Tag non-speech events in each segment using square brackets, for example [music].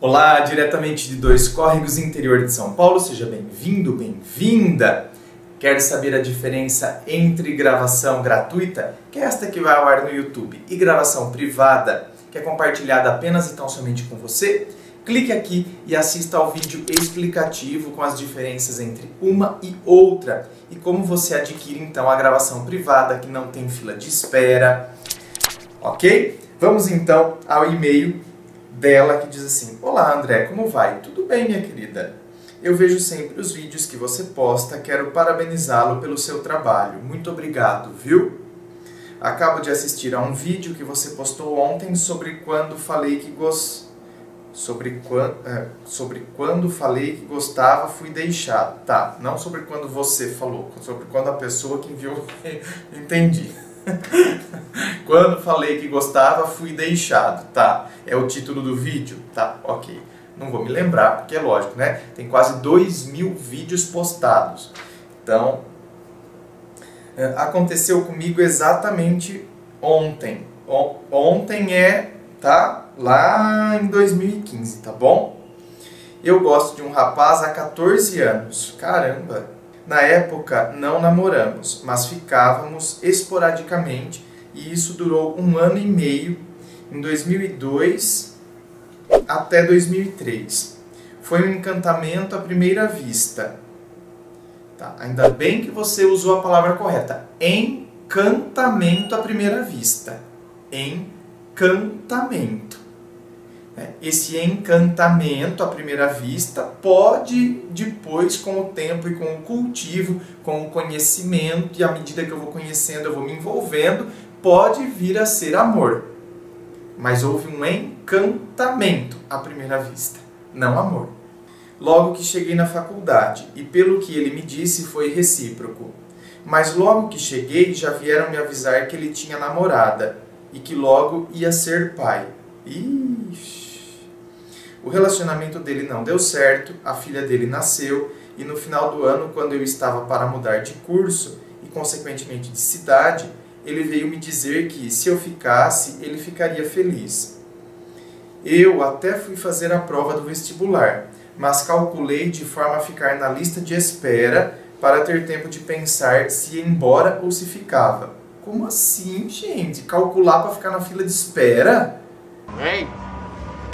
Olá, diretamente de Dois Córregos, interior de São Paulo, seja bem-vindo, bem-vinda. Quer saber a diferença entre gravação gratuita, que é esta que vai ao ar no YouTube, e gravação privada, que é compartilhada apenas e tão somente com você? Clique aqui e assista ao vídeo explicativo com as diferenças entre uma e outra e como você adquire então a gravação privada que não tem fila de espera. Ok? Vamos então ao e-mail dela que diz assim: Olá André, como vai? Tudo bem, minha querida? Eu vejo sempre os vídeos que você posta, quero parabenizá-lo pelo seu trabalho. Muito obrigado, viu? Acabo de assistir a um vídeo que você postou ontem sobre quando falei que gos... sobre quando é, sobre quando falei que gostava, fui deixado. Tá, não sobre quando você falou, sobre quando a pessoa que enviou [laughs] entendi. [laughs] Quando falei que gostava, fui deixado, tá? É o título do vídeo, tá? Ok. Não vou me lembrar, porque é lógico, né? Tem quase 2 mil vídeos postados. Então, é, aconteceu comigo exatamente ontem. Ontem é, tá? Lá em 2015, tá bom? Eu gosto de um rapaz há 14 anos. Caramba! Na época, não namoramos, mas ficávamos esporadicamente e isso durou um ano e meio, em 2002 até 2003. Foi um encantamento à primeira vista. Tá? Ainda bem que você usou a palavra correta. Encantamento à primeira vista. Encantamento. Né? Esse encantamento à primeira vista pode, depois, com o tempo e com o cultivo, com o conhecimento, e à medida que eu vou conhecendo, eu vou me envolvendo, pode vir a ser amor. Mas houve um encantamento à primeira vista, não amor. Logo que cheguei na faculdade, e pelo que ele me disse, foi recíproco. Mas logo que cheguei, já vieram me avisar que ele tinha namorada e que logo ia ser pai. Ixi. O relacionamento dele não deu certo, a filha dele nasceu e no final do ano, quando eu estava para mudar de curso e consequentemente de cidade, ele veio me dizer que se eu ficasse, ele ficaria feliz. Eu até fui fazer a prova do vestibular, mas calculei de forma a ficar na lista de espera para ter tempo de pensar se ia embora ou se ficava. Como assim, gente? Calcular para ficar na fila de espera? Ei,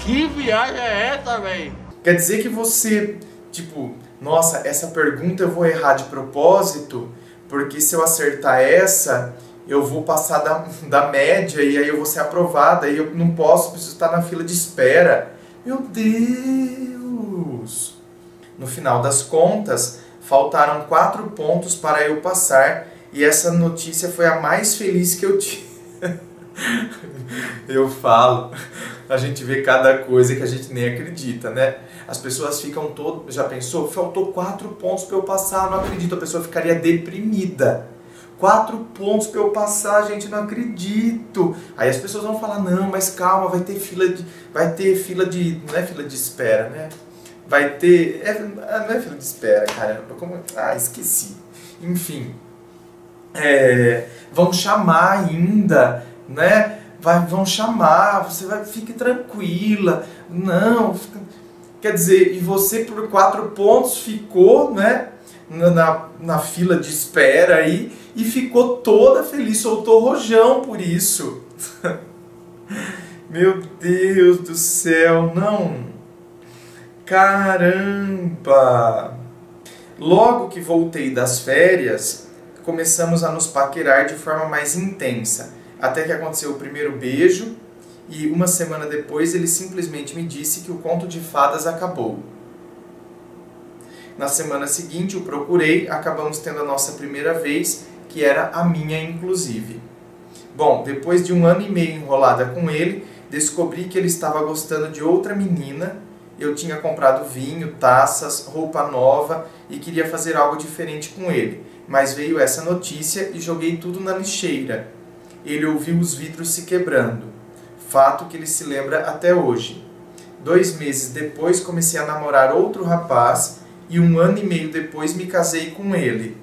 que viagem é essa, velho? Quer dizer que você, tipo, nossa, essa pergunta eu vou errar de propósito, porque se eu acertar essa, eu vou passar da, da média e aí eu vou ser aprovada e eu não posso, preciso estar na fila de espera. Meu Deus! No final das contas, faltaram quatro pontos para eu passar e essa notícia foi a mais feliz que eu tive. [laughs] [laughs] eu falo, a gente vê cada coisa que a gente nem acredita, né? As pessoas ficam todo, já pensou? Faltou quatro pontos para eu passar, não acredito, a pessoa ficaria deprimida. Quatro pontos para eu passar, gente, não acredito. Aí as pessoas vão falar, não, mas calma, vai ter fila de, vai ter fila de, não é fila de espera, né? Vai ter, é, não é fila de espera, caramba, como, ah, esqueci. Enfim, é, vão chamar ainda né? Vai, vão chamar, você vai, fique tranquila. Não, fica... quer dizer, e você por quatro pontos ficou, né? Na, na fila de espera aí e ficou toda feliz, soltou rojão por isso. [laughs] Meu Deus do céu, não. Caramba! Logo que voltei das férias, começamos a nos paquerar de forma mais intensa até que aconteceu o primeiro beijo e uma semana depois ele simplesmente me disse que o conto de fadas acabou. Na semana seguinte o procurei, acabamos tendo a nossa primeira vez, que era a minha inclusive. Bom, depois de um ano e meio enrolada com ele, descobri que ele estava gostando de outra menina. Eu tinha comprado vinho, taças, roupa nova e queria fazer algo diferente com ele. Mas veio essa notícia e joguei tudo na lixeira ele ouviu os vidros se quebrando, fato que ele se lembra até hoje. Dois meses depois comecei a namorar outro rapaz e um ano e meio depois me casei com ele.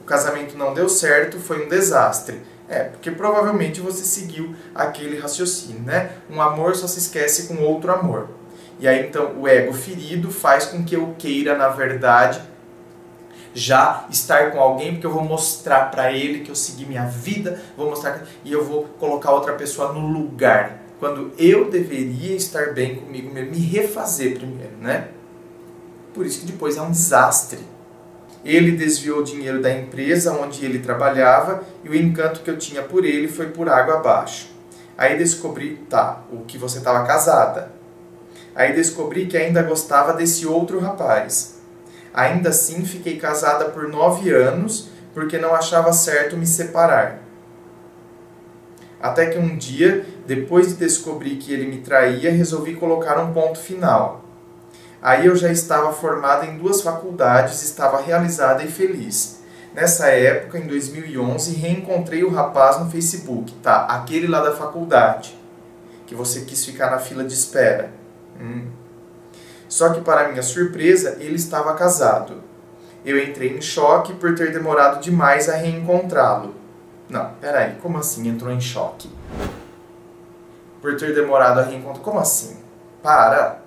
O casamento não deu certo, foi um desastre. É, porque provavelmente você seguiu aquele raciocínio, né? Um amor só se esquece com outro amor. E aí então o ego ferido faz com que eu queira, na verdade, já estar com alguém, porque eu vou mostrar para ele que eu segui minha vida, vou mostrar e eu vou colocar outra pessoa no lugar, quando eu deveria estar bem comigo mesmo, me refazer primeiro, né? Por isso que depois é um desastre. Ele desviou o dinheiro da empresa onde ele trabalhava e o encanto que eu tinha por ele foi por água abaixo. Aí descobri, tá, o que você estava casada. Aí descobri que ainda gostava desse outro rapaz. Ainda assim, fiquei casada por nove anos porque não achava certo me separar. Até que um dia, depois de descobrir que ele me traía, resolvi colocar um ponto final. Aí eu já estava formada em duas faculdades, estava realizada e feliz. Nessa época, em 2011, reencontrei o rapaz no Facebook, tá? Aquele lá da faculdade, que você quis ficar na fila de espera. Hum. Só que, para minha surpresa, ele estava casado. Eu entrei em choque por ter demorado demais a reencontrá-lo. Não, peraí, como assim entrou em choque? Por ter demorado a reencontrar. Como assim? Para!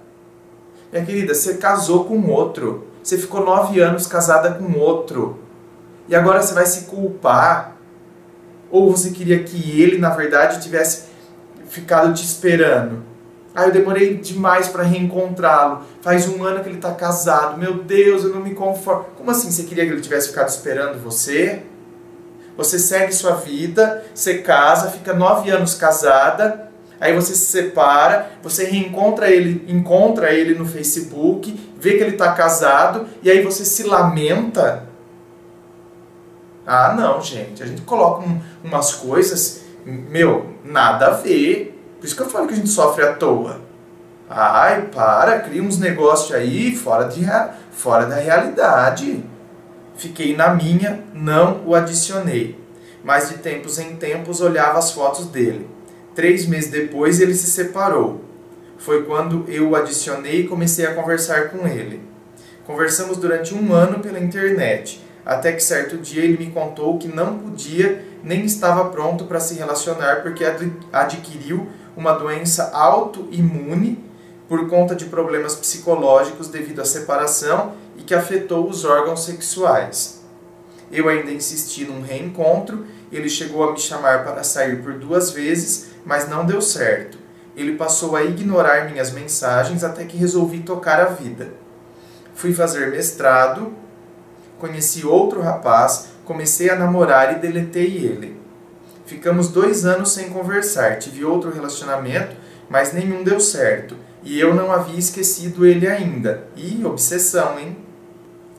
Minha querida, você casou com outro. Você ficou nove anos casada com outro. E agora você vai se culpar? Ou você queria que ele, na verdade, tivesse ficado te esperando? Ah, eu demorei demais para reencontrá-lo. Faz um ano que ele está casado. Meu Deus, eu não me conformo. Como assim você queria que ele tivesse ficado esperando você? Você segue sua vida, você casa, fica nove anos casada, aí você se separa, você reencontra ele, encontra ele no Facebook, vê que ele está casado, e aí você se lamenta. Ah, não, gente. A gente coloca um, umas coisas, meu, nada a ver. Por isso que eu falo que a gente sofre à toa. Ai, para, cria uns negócios aí fora, de, fora da realidade. Fiquei na minha, não o adicionei. Mas de tempos em tempos olhava as fotos dele. Três meses depois ele se separou. Foi quando eu o adicionei e comecei a conversar com ele. Conversamos durante um ano pela internet, até que certo dia ele me contou que não podia nem estava pronto para se relacionar porque adquiriu uma doença autoimune por conta de problemas psicológicos devido à separação e que afetou os órgãos sexuais. Eu ainda insisti num reencontro, ele chegou a me chamar para sair por duas vezes, mas não deu certo. Ele passou a ignorar minhas mensagens até que resolvi tocar a vida. Fui fazer mestrado, conheci outro rapaz, comecei a namorar e deletei ele. Ficamos dois anos sem conversar. Tive outro relacionamento, mas nenhum deu certo. E eu não havia esquecido ele ainda. E obsessão, hein?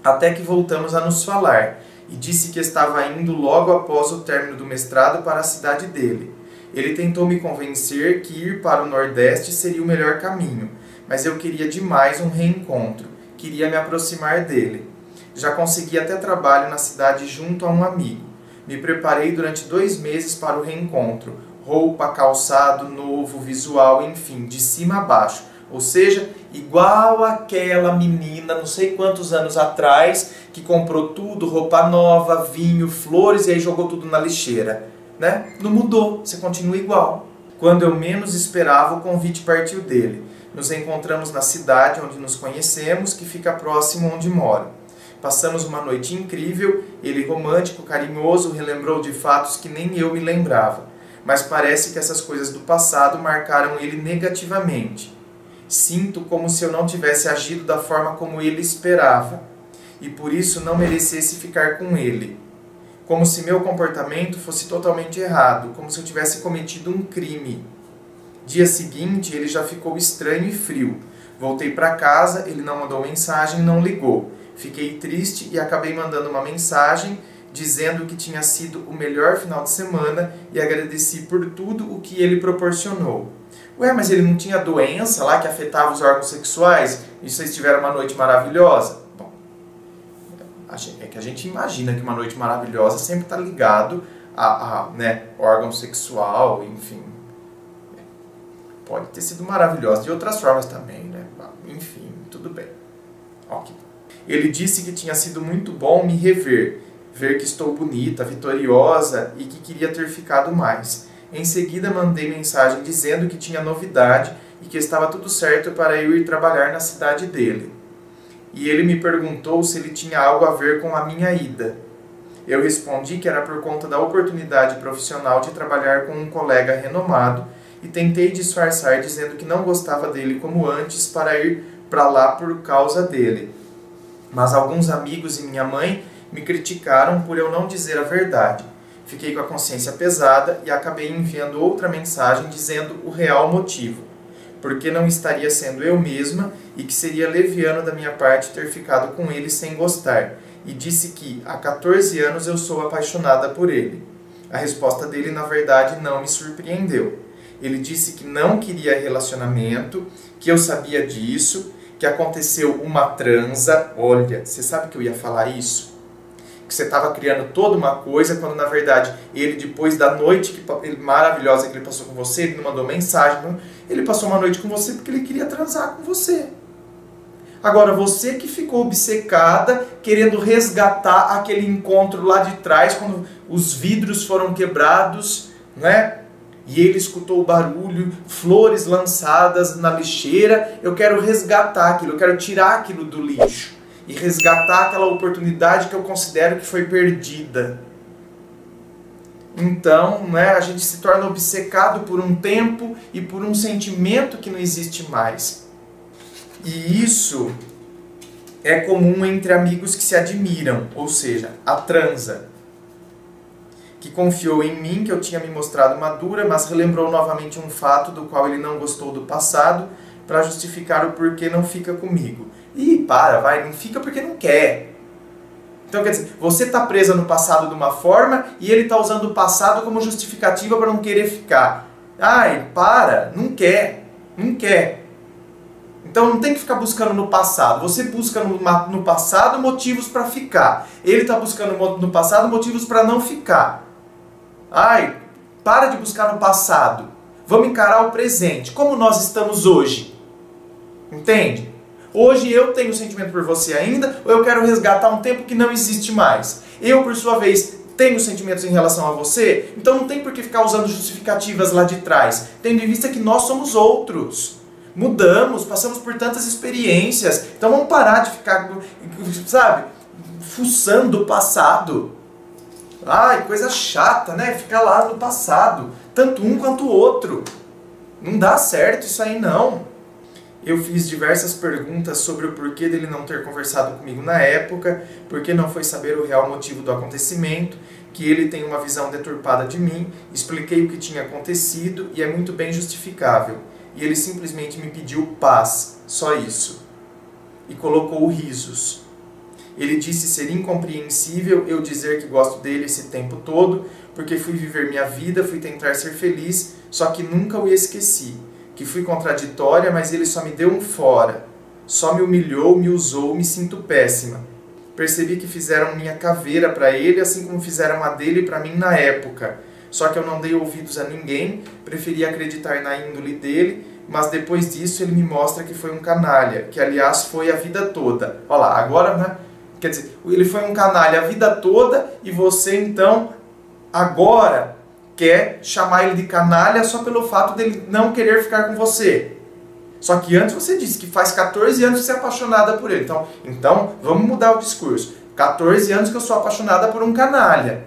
Até que voltamos a nos falar. E disse que estava indo logo após o término do mestrado para a cidade dele. Ele tentou me convencer que ir para o Nordeste seria o melhor caminho, mas eu queria demais um reencontro, queria me aproximar dele. Já consegui até trabalho na cidade junto a um amigo. Me preparei durante dois meses para o reencontro. Roupa, calçado, novo, visual, enfim, de cima a baixo. Ou seja, igual aquela menina, não sei quantos anos atrás, que comprou tudo, roupa nova, vinho, flores e aí jogou tudo na lixeira. Né? Não mudou, você continua igual. Quando eu menos esperava, o convite partiu dele. Nos encontramos na cidade onde nos conhecemos, que fica próximo onde moro. Passamos uma noite incrível, ele romântico, carinhoso, relembrou de fatos que nem eu me lembrava. Mas parece que essas coisas do passado marcaram ele negativamente. Sinto como se eu não tivesse agido da forma como ele esperava e por isso não merecesse ficar com ele. Como se meu comportamento fosse totalmente errado, como se eu tivesse cometido um crime. Dia seguinte, ele já ficou estranho e frio. Voltei para casa, ele não mandou mensagem, não ligou. Fiquei triste e acabei mandando uma mensagem dizendo que tinha sido o melhor final de semana e agradeci por tudo o que ele proporcionou. Ué, mas ele não tinha doença lá que afetava os órgãos sexuais? E vocês tiveram uma noite maravilhosa? Bom, é que a gente imagina que uma noite maravilhosa sempre está ligado a, a né, órgão sexual, enfim. Pode ter sido maravilhosa de outras formas também, né? Enfim, tudo bem. Ok. Ele disse que tinha sido muito bom me rever, ver que estou bonita, vitoriosa e que queria ter ficado mais. Em seguida, mandei mensagem dizendo que tinha novidade e que estava tudo certo para eu ir trabalhar na cidade dele. E ele me perguntou se ele tinha algo a ver com a minha ida. Eu respondi que era por conta da oportunidade profissional de trabalhar com um colega renomado e tentei disfarçar dizendo que não gostava dele como antes para ir para lá por causa dele. Mas alguns amigos e minha mãe me criticaram por eu não dizer a verdade. Fiquei com a consciência pesada e acabei enviando outra mensagem dizendo o real motivo. Porque não estaria sendo eu mesma e que seria leviano da minha parte ter ficado com ele sem gostar e disse que há 14 anos eu sou apaixonada por ele. A resposta dele, na verdade, não me surpreendeu. Ele disse que não queria relacionamento, que eu sabia disso, que aconteceu uma transa. Olha, você sabe que eu ia falar isso? Que você estava criando toda uma coisa, quando na verdade ele, depois da noite que, maravilhosa que ele passou com você, ele não mandou mensagem, ele passou uma noite com você porque ele queria transar com você. Agora, você que ficou obcecada, querendo resgatar aquele encontro lá de trás, quando os vidros foram quebrados, né? E ele escutou o barulho, flores lançadas na lixeira. Eu quero resgatar aquilo, eu quero tirar aquilo do lixo e resgatar aquela oportunidade que eu considero que foi perdida. Então, né, a gente se torna obcecado por um tempo e por um sentimento que não existe mais. E isso é comum entre amigos que se admiram, ou seja, a transa, que confiou em mim que eu tinha me mostrado madura, mas relembrou novamente um fato do qual ele não gostou do passado para justificar o porquê não fica comigo. E para, vai, não fica porque não quer. Então quer dizer, você está presa no passado de uma forma e ele está usando o passado como justificativa para não querer ficar. Ai, para, não quer, não quer. Então não tem que ficar buscando no passado. Você busca no, no passado motivos para ficar. Ele está buscando no passado motivos para não ficar. Ai, para de buscar no passado. Vamos encarar o presente. Como nós estamos hoje? Entende? Hoje eu tenho sentimento por você ainda, ou eu quero resgatar um tempo que não existe mais. Eu, por sua vez, tenho sentimentos em relação a você, então não tem por que ficar usando justificativas lá de trás, tendo em vista que nós somos outros mudamos, passamos por tantas experiências. Então vamos parar de ficar, sabe, fuçando o passado. Ai, coisa chata, né? Ficar lá no passado, tanto um quanto o outro. Não dá certo isso aí não. Eu fiz diversas perguntas sobre o porquê dele não ter conversado comigo na época, porque não foi saber o real motivo do acontecimento, que ele tem uma visão deturpada de mim, expliquei o que tinha acontecido e é muito bem justificável e ele simplesmente me pediu paz, só isso. E colocou risos. Ele disse ser incompreensível eu dizer que gosto dele esse tempo todo, porque fui viver minha vida, fui tentar ser feliz, só que nunca o esqueci. Que fui contraditória, mas ele só me deu um fora. Só me humilhou, me usou, me sinto péssima. Percebi que fizeram minha caveira para ele, assim como fizeram a dele para mim na época só que eu não dei ouvidos a ninguém, preferi acreditar na índole dele, mas depois disso ele me mostra que foi um canalha, que aliás foi a vida toda. Olha lá, agora, né? Quer dizer, ele foi um canalha a vida toda e você então agora quer chamar ele de canalha só pelo fato dele não querer ficar com você. Só que antes você disse que faz 14 anos que você é apaixonada por ele. Então, então vamos mudar o discurso. 14 anos que eu sou apaixonada por um canalha.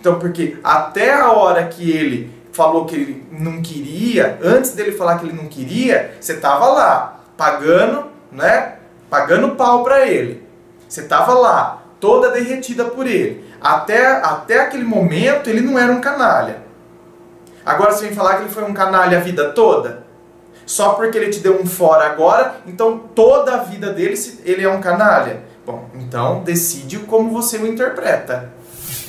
Então, porque até a hora que ele falou que ele não queria, antes dele falar que ele não queria, você estava lá, pagando, né? Pagando pau para ele. Você estava lá, toda derretida por ele. Até, até aquele momento ele não era um canalha. Agora você vem falar que ele foi um canalha a vida toda? Só porque ele te deu um fora agora, então toda a vida dele ele é um canalha? Bom, então decide como você o interpreta.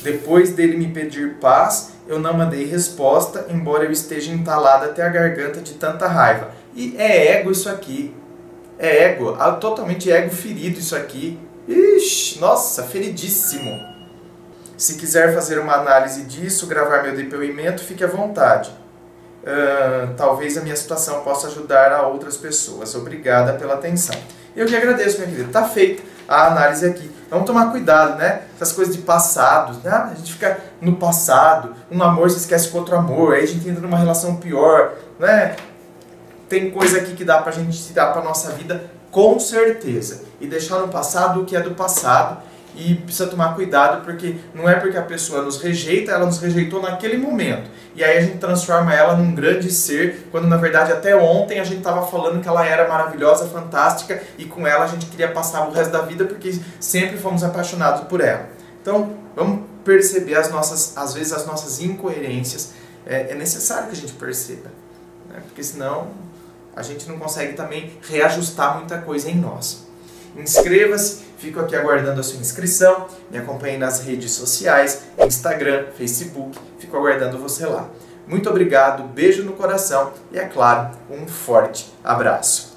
Depois dele me pedir paz, eu não mandei resposta, embora eu esteja entalado até a garganta de tanta raiva. E é ego isso aqui. É ego, ah, totalmente ego ferido isso aqui. Ixi, nossa, feridíssimo. Se quiser fazer uma análise disso, gravar meu depoimento, fique à vontade. Uh, talvez a minha situação possa ajudar a outras pessoas. Obrigada pela atenção. Eu que agradeço, minha querida. Tá feita a análise aqui. Vamos tomar cuidado, né? Essas coisas de passado, né? A gente fica no passado, um amor se esquece com outro amor, aí a gente entra numa relação pior, né? tem coisa aqui que dá pra gente tirar pra nossa vida com certeza. E deixar no passado o que é do passado e precisa tomar cuidado porque não é porque a pessoa nos rejeita, ela nos rejeitou naquele momento. E aí a gente transforma ela num grande ser, quando na verdade até ontem a gente estava falando que ela era maravilhosa, fantástica e com ela a gente queria passar o resto da vida porque sempre fomos apaixonados por ela. Então, vamos perceber as nossas, às vezes as nossas incoerências. É, é necessário que a gente perceba, né? porque senão a gente não consegue também reajustar muita coisa em nós. Inscreva-se, fico aqui aguardando a sua inscrição, me acompanhe nas redes sociais, Instagram, Facebook, fico aguardando você lá. Muito obrigado, beijo no coração e, é claro, um forte abraço.